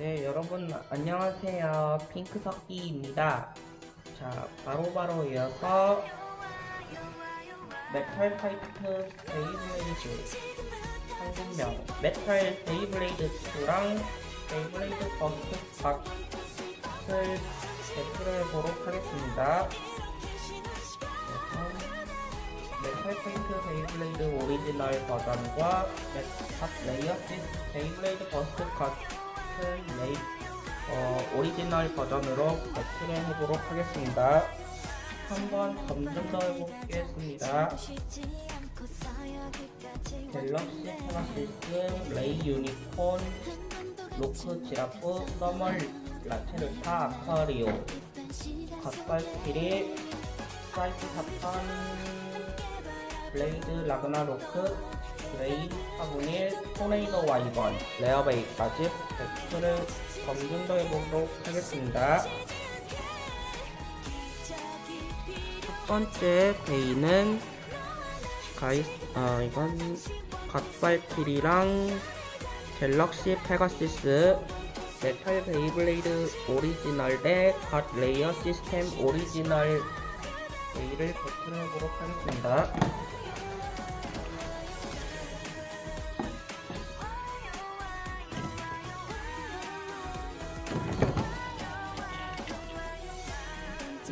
네, 여러분 안녕하세요. 핑크석기입니다. 자, 바로바로 이어서 메탈 파이트 베이블레이드 한국명 메탈 베이블레이드 2랑 베이블레이드 버스트 갓을 배틀해보도록 하겠습니다. 메탈 파이트 베이블레이드 오리지널 버전과 팟 레이어 시스 베이블레이드 버스트 컷 을 레이 어, 오리지널 버전으로 배틀을 해보도록 하겠습니다. 한번 점점 더 해보겠습니다. 갤럭시 페가시스 레이 유니콘 로크 지라프 서멀 라테르타 아쿠아리오 겉발키리 사이트 사판 블레이드 라그나로크 그레이 파분일 토네이도 와이번 레어베이까지 배틀을 검증 더 해보도록 하겠습니다. 첫 번째 베이는 가이 아 이건 갓발키리랑 갤럭시 페가시스 메탈 베이블레이드 오리지널 대갓 레이어 시스템 오리지널 베이를 배틀해보도록 하겠습니다.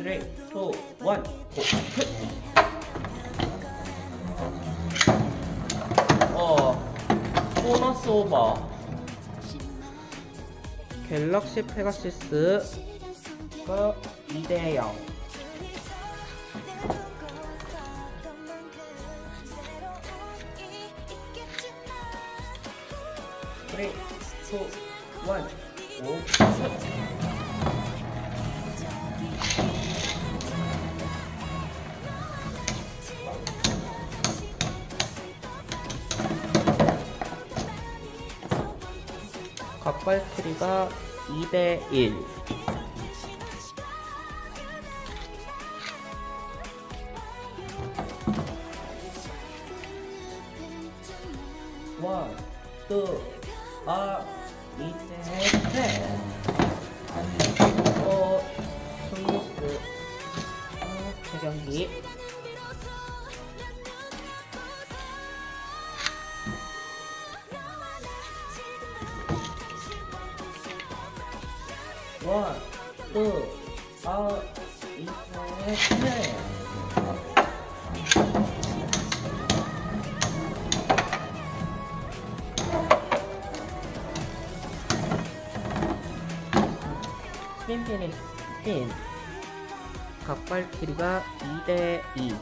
쓰리, 투, 원, 고! 어, 보너스 오버. 갤럭시 페가시스가 2대 0. 쓰리, 투, 원, 고! 갓발키리가 2대 1. 원, 투, 아, 이제 셋. 어, 승리스. 어, 재경기. 스핀핀이 스핀. 각발 길이가 2대2 1,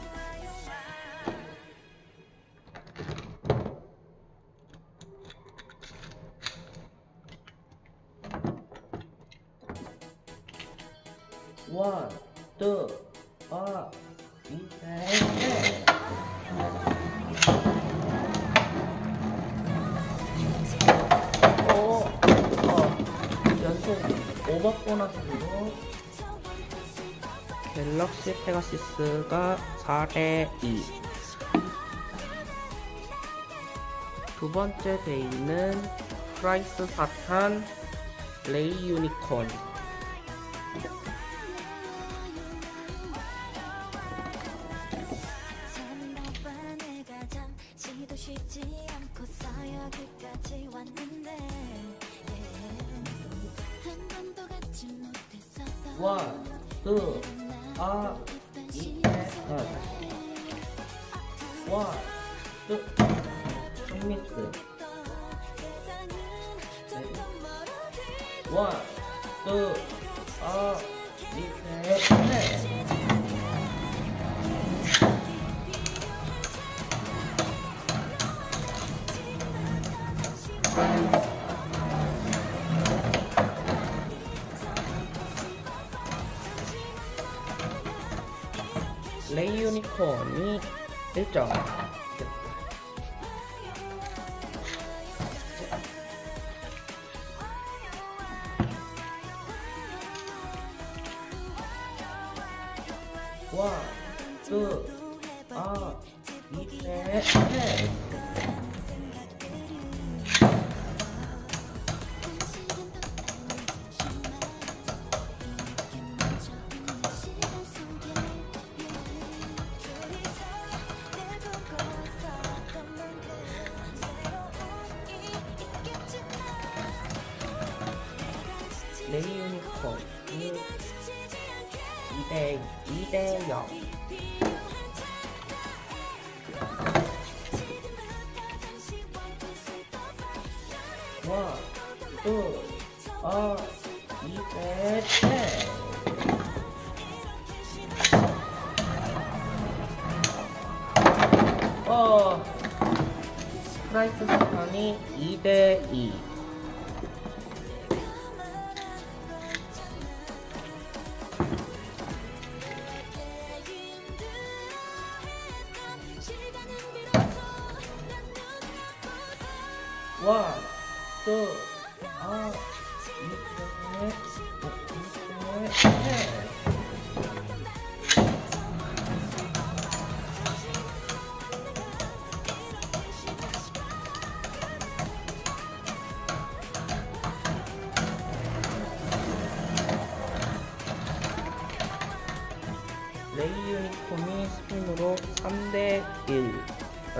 2, 어, 인사해. 어, 어, 연속 5박 보너스로 갤럭시 페가시스가 4대 2. 두 번째 데이는 프라이스 사탄 레이 유니콘. 못했었던 원, 투, 아, 이제 셋. 원, 투, 승미스. 원, 투, 아, 이제 셋. 레이 유니콘이 1점. 원, 투, 아, 이제 셋. 유 니콘이 2대 2대 0 원, 투, 어, 이대 셋. 어, 프라이스 사탄이 2대 2.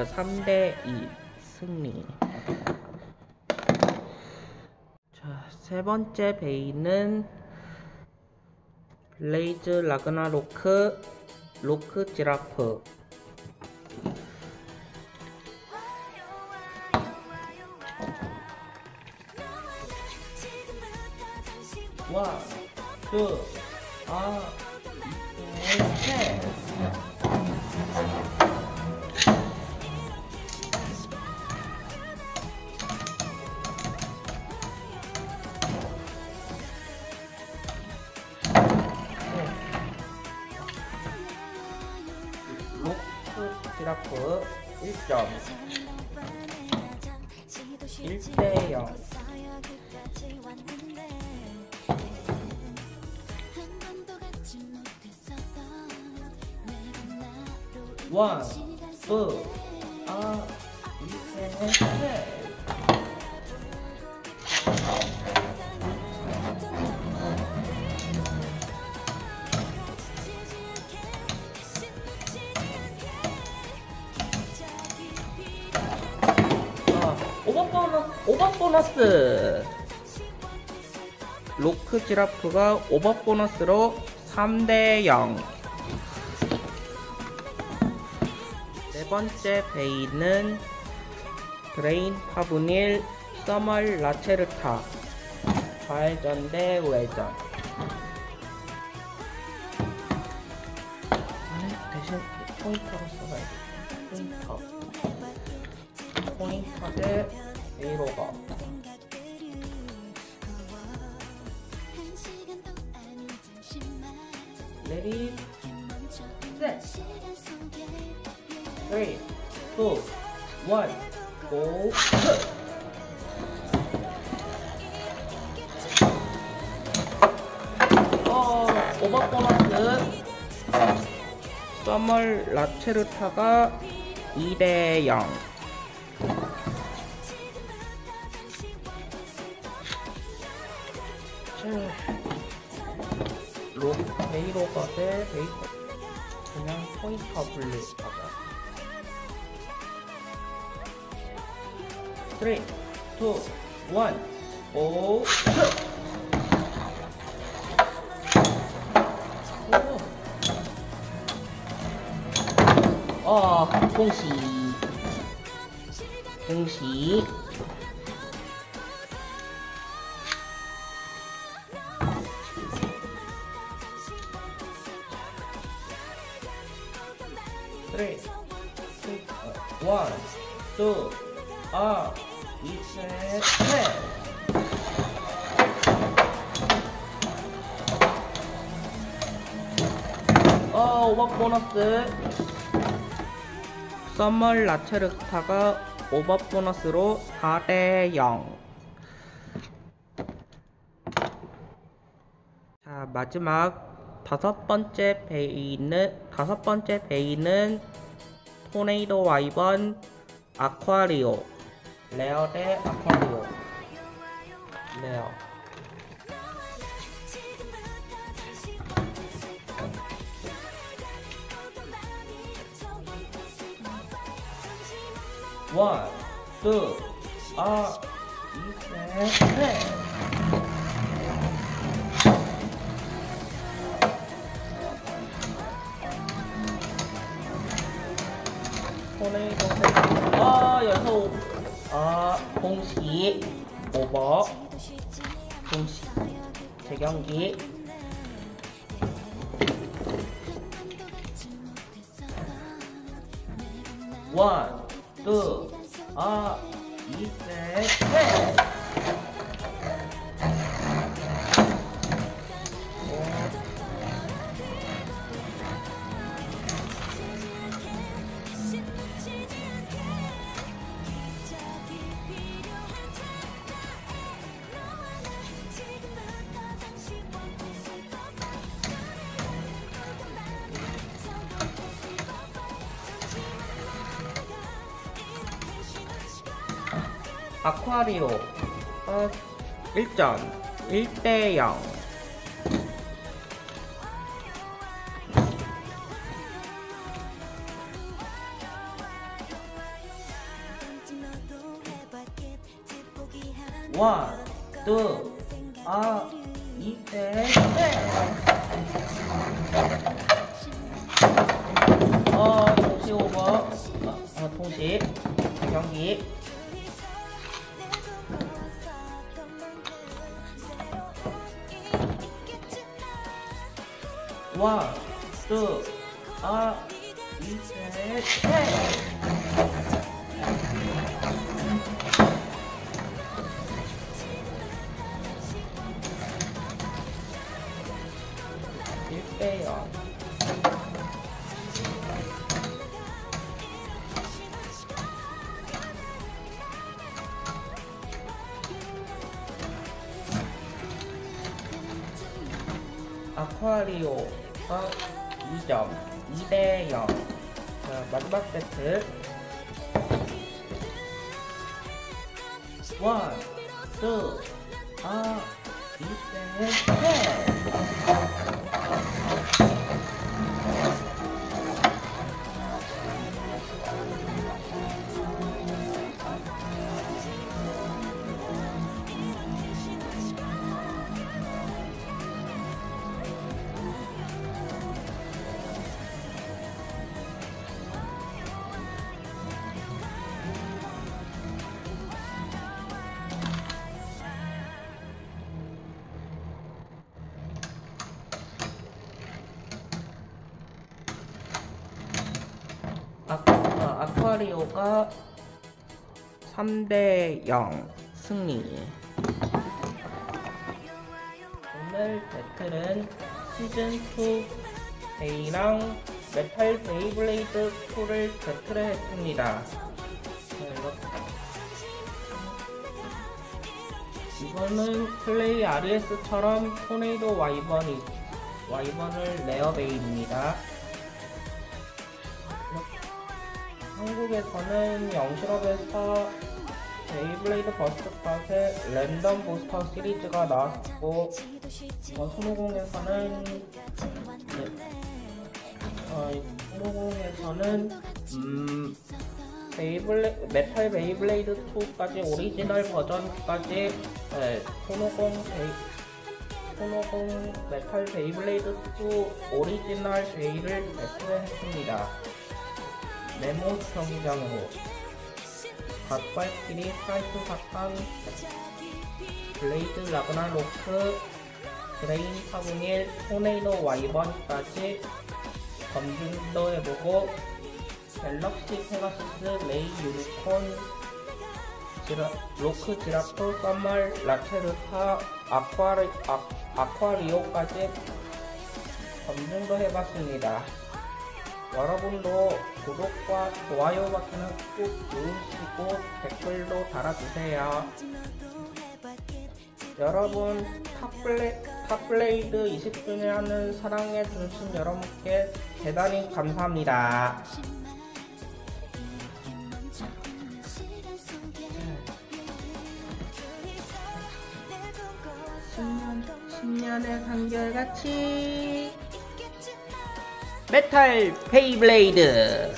3대 2 승리. 자, 세 번째 베이는 레이즈 라그나 로크 로크 지라프. 원, 투, 아, 이제 셋. 지라프 1점. 1대 0. 원, 투, 아, 이제 셋. 보너스, 오버 보너스. 로크 지라프가 오버 보너스로 3대 0. 네 번째 베이는 브레인 파브닐 서멀 라체르타 좌회전 대 우회전 아니 대신 포인터로 써봐야지 포인터 포인터 대 에이로가. 레디. 셋. 3, 2, 1, 고! 어, 오버 보너스 서멀 라체르타가 2대 0 대 베이로 그냥 포인터 블루 가자 3, 2, 1, 오! 어, 공시. 공시. 5번 보너스. 선물 라체르타가 5번 보너스로 4대 0 자, 마지막 다섯 번째 베이는 다섯 번째 베이는 토네이도 와이번 아쿠아리오. 레어 대 아쿠아리오. 레어. 원, 투, 아, 이, 셋, 넷. 손에 동생 아 여섯. 아 공시 오버 공시 재경기 원 투, 아, 이세, 셋. 아쿠아리오 어, 1점 1대 0 원, 투, 아, 셋. 어, 동시 오버. 어, 어, 동시. 경기. 원, 투, 아, 이세, 2대 0 자, 마지막 세트 원, 투, 아, 이세, 셋. 아, 아쿠아리오가 3대 0 승리. 오늘 battle은 시즌 2 베이랑 메탈 베이블레이드 2를 battle을 했습니다. 이거는 플레이 RES처럼 토네이도 와이번이 와이번을 rare베이입니다. 한국에서는 영실업에서 베이블레이드 버스트팟의 랜덤 부스터 시리즈가 나왔고 어, 손오공에서는 네, 어, 손오공에서는 음, 베이블레, 메탈 베이블레이드 2까지 오리지널 버전까지 네, 손오공 베이, 손오공 메탈 베이블레이드 2 오리지널 베이를 battle했습니다. 네모 경기장으로 갓발끼리 사이트 사탕 블레이드 라그나 로크 드레인 401 토네이도 와이번까지 검증도 해보고 갤럭시 페가시스 레이 유니콘 지라, 로크 지라토 썸멀 라체르타 아쿠아리, 아, 아쿠아리오까지 검증도 해봤습니다. 여러분도 구독과 좋아요 버튼을 꾹 누르시고 댓글도 달아주세요. 여러분 탑블레, 탑블레이드 20주년을 사랑해주신 여러분께 대단히 감사합니다. 10년, 10년의 한결같이 메탈 베이블레이드